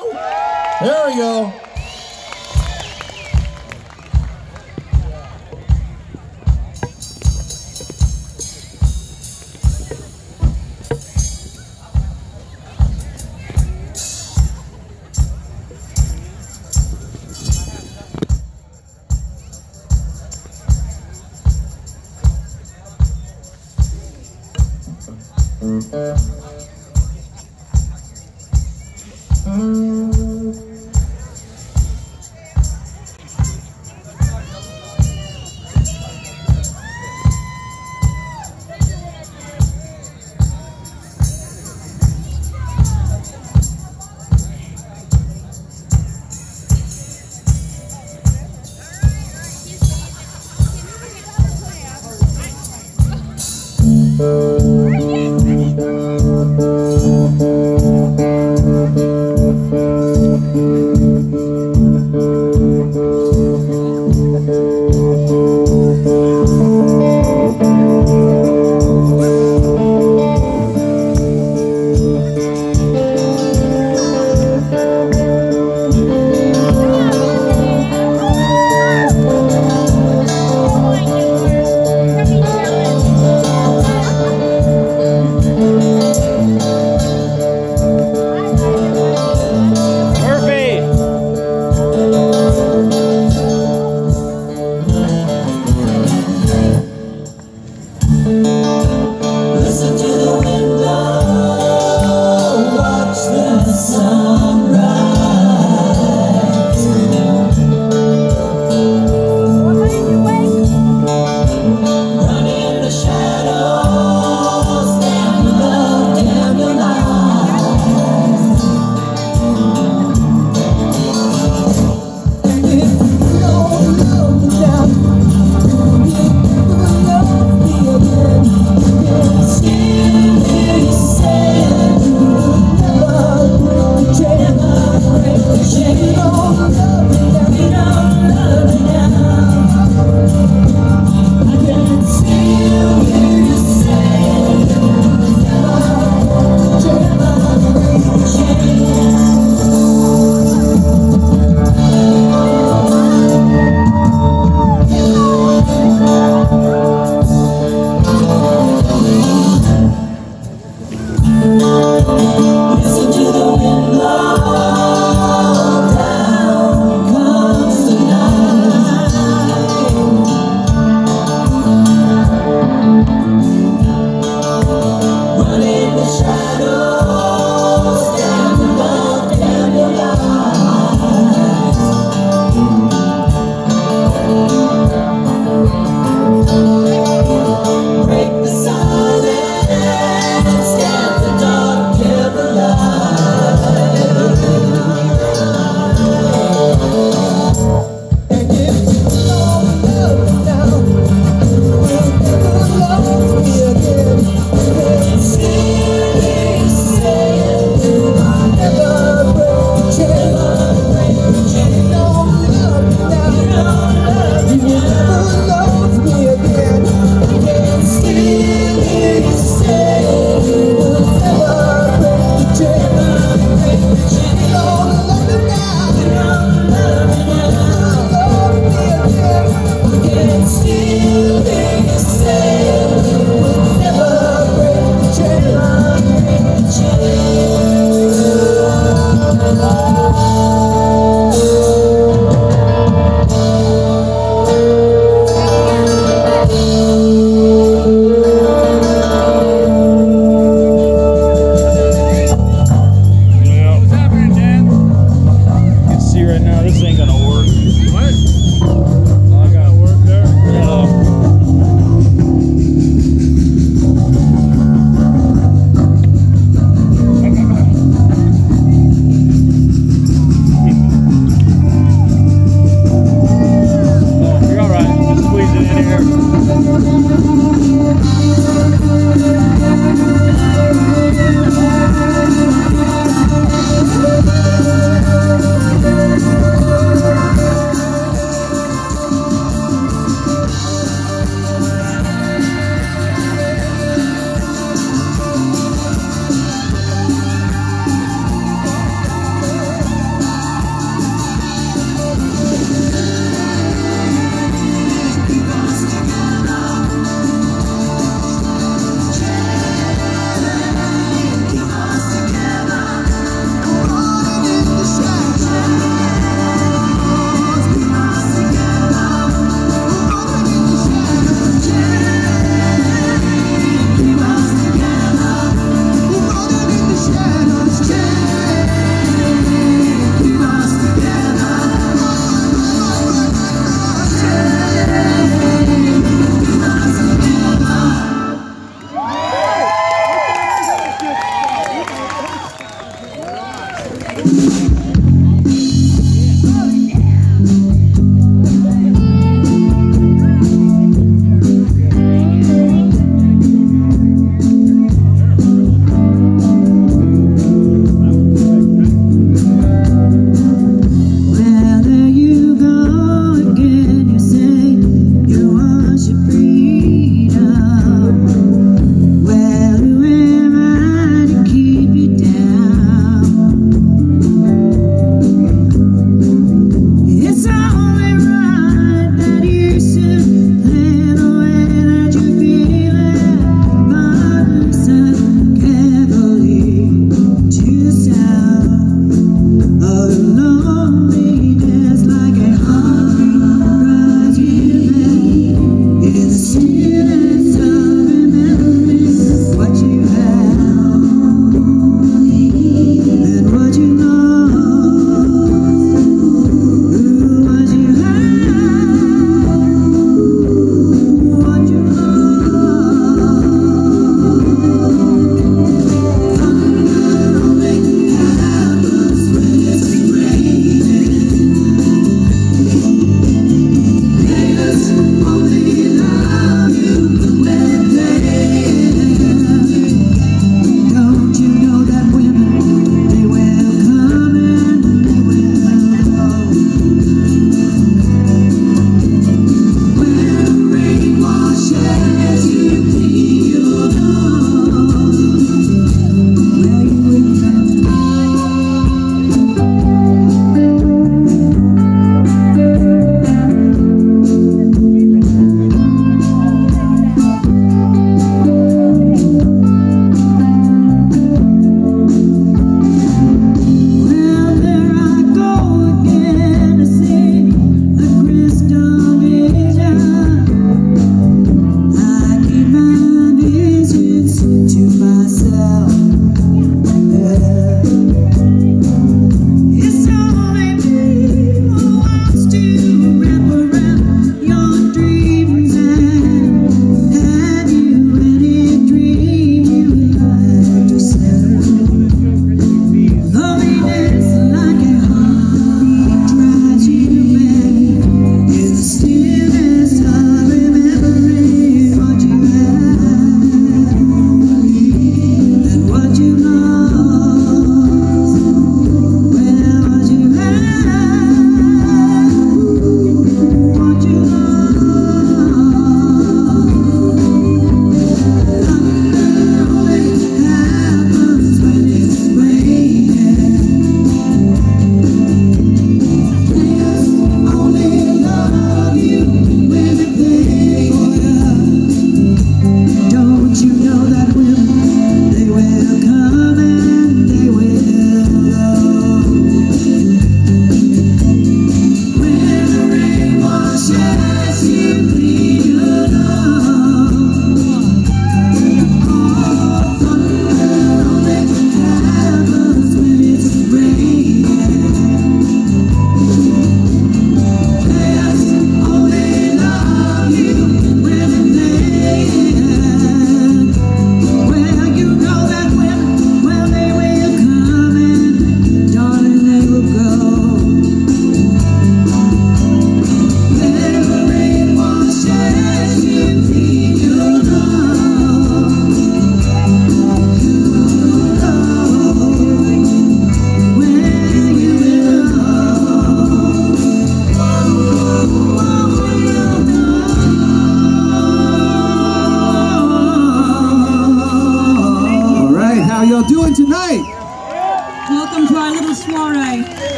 There we go.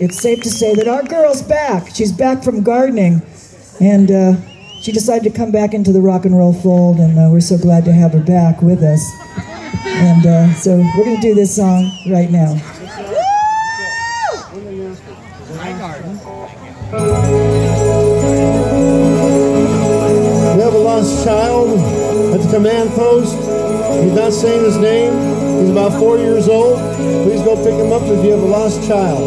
It's it's safe to say that our girl's back. She's back from gardening, and uh, she decided to come back into the rock and roll fold, and uh, we're so glad to have her back with us. And uh, so we're going to do this song right now. We have a lost child at the command post. He's not saying his name. He's about four years old. Please go pick him up if you have a lost child.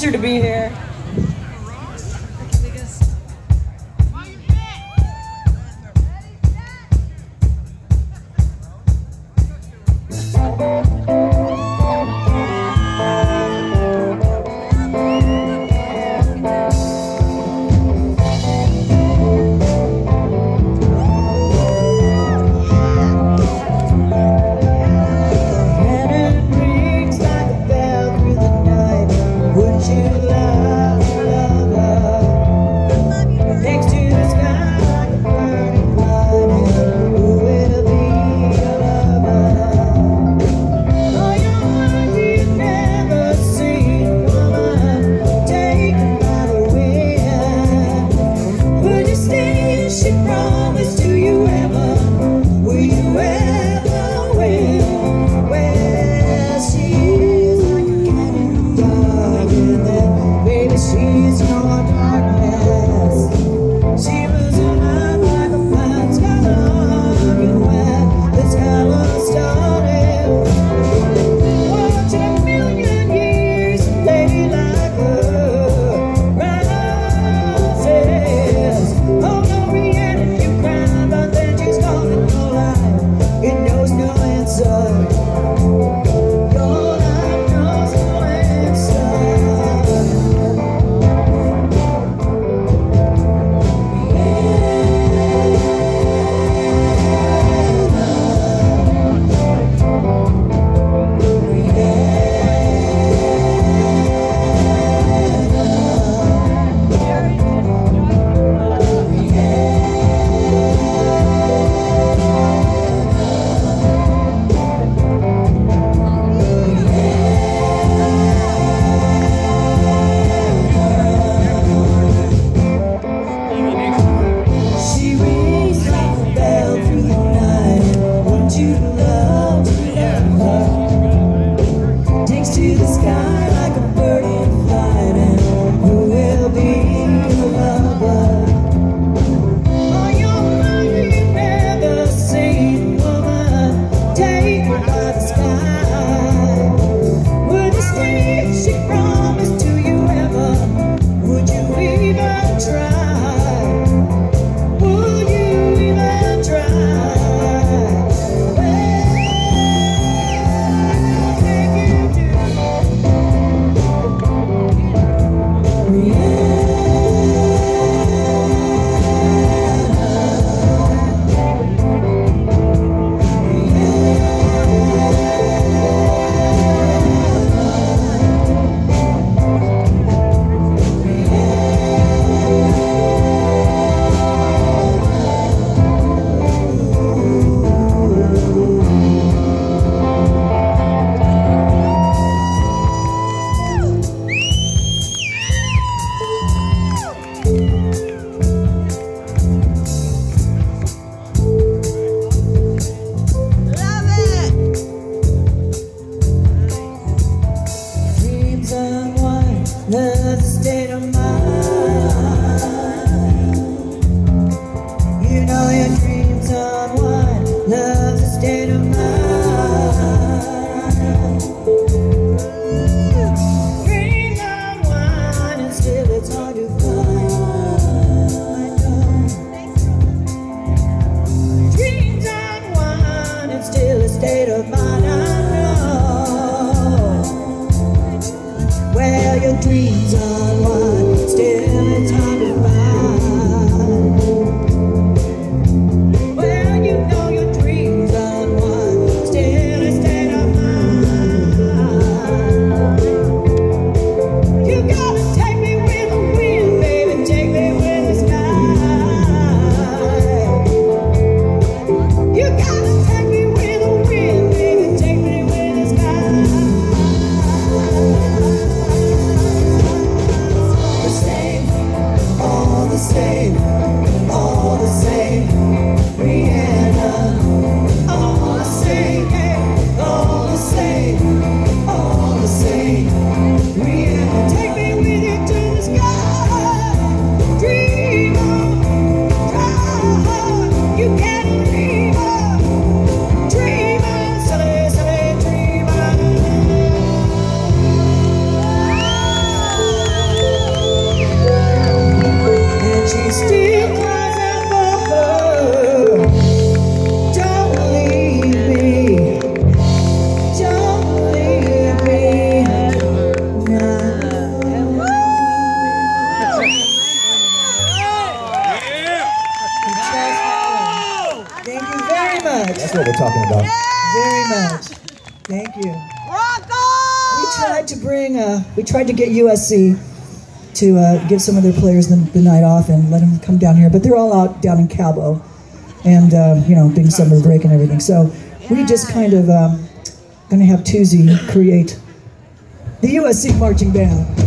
Pleasure to be here. Tried to get USC to uh, give some of their players the, the night off and let them come down here, but they're all out down in Cabo, and um, you know, being summer break and everything. So we just kind of um, gonna have Tuzy create the USC marching band.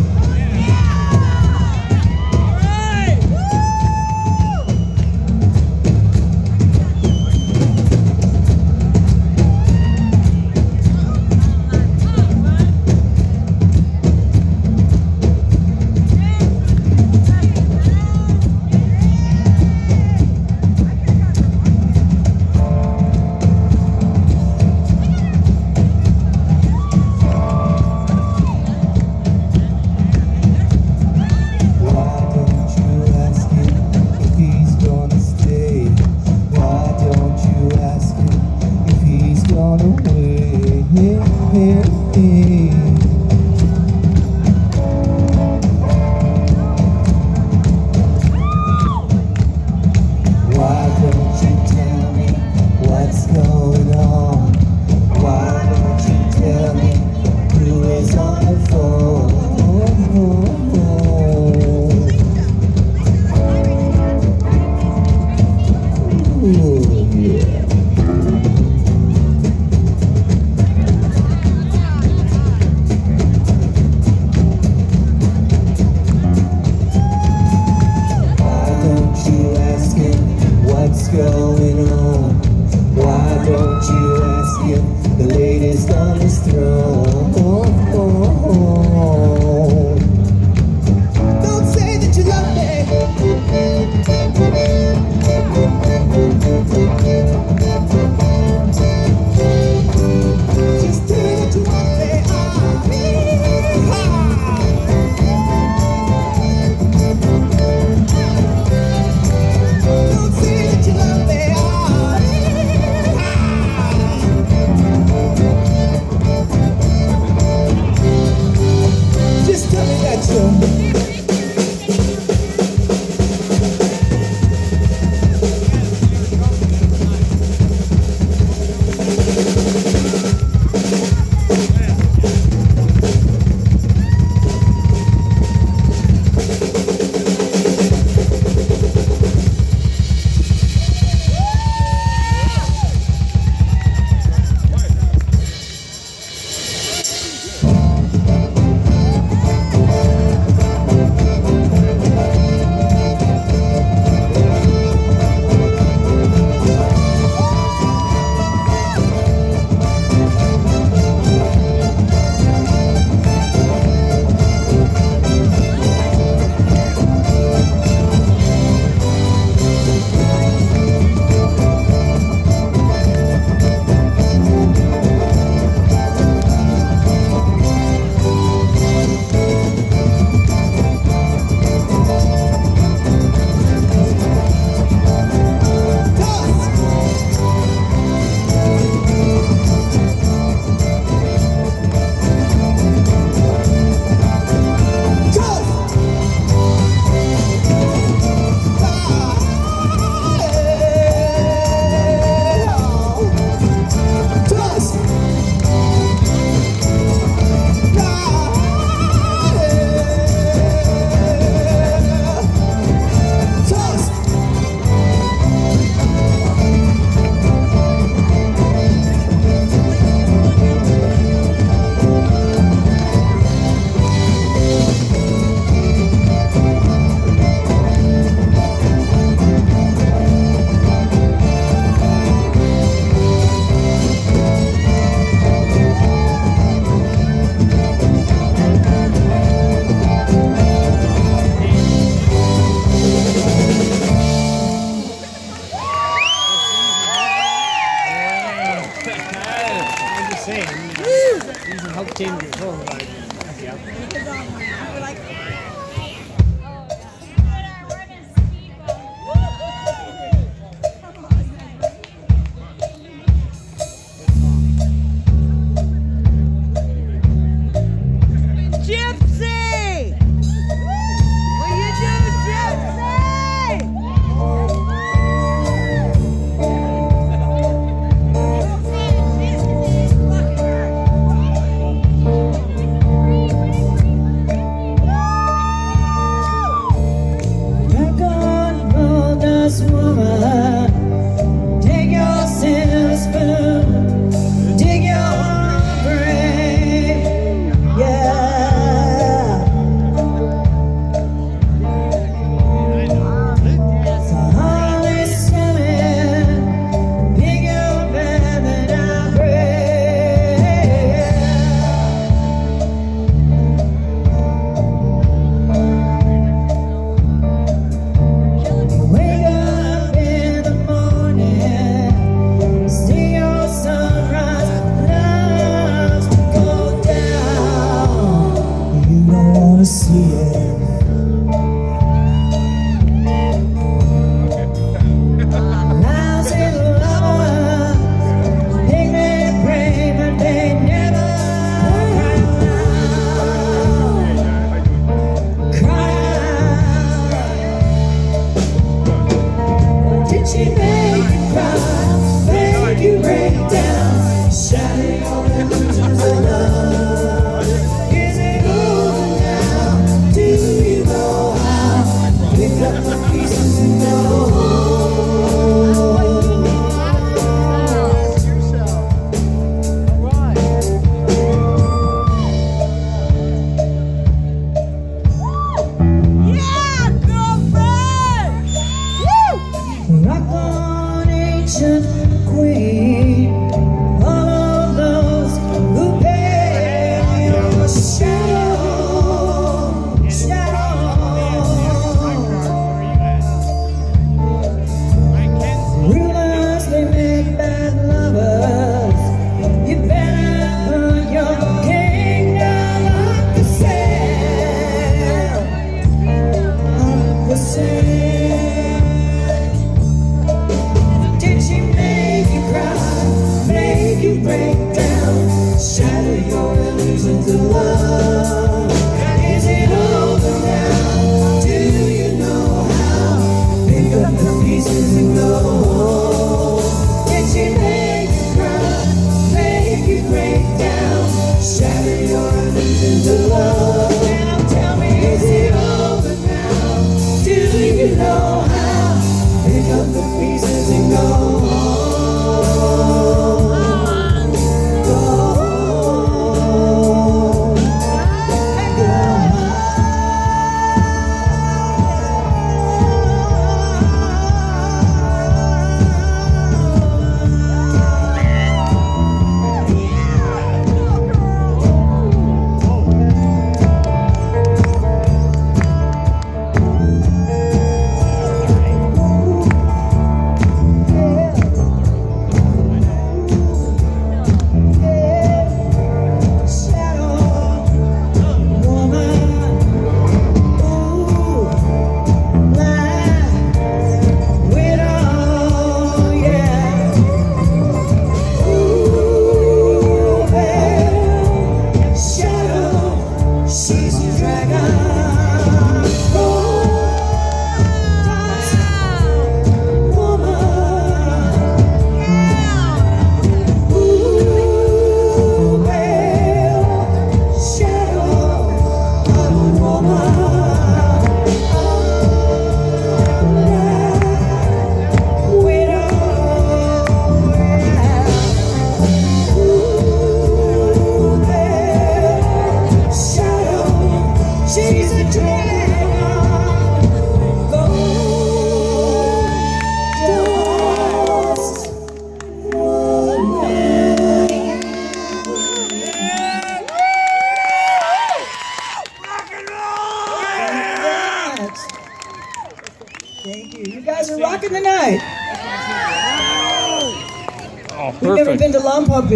changes.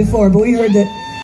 Before, but we heard that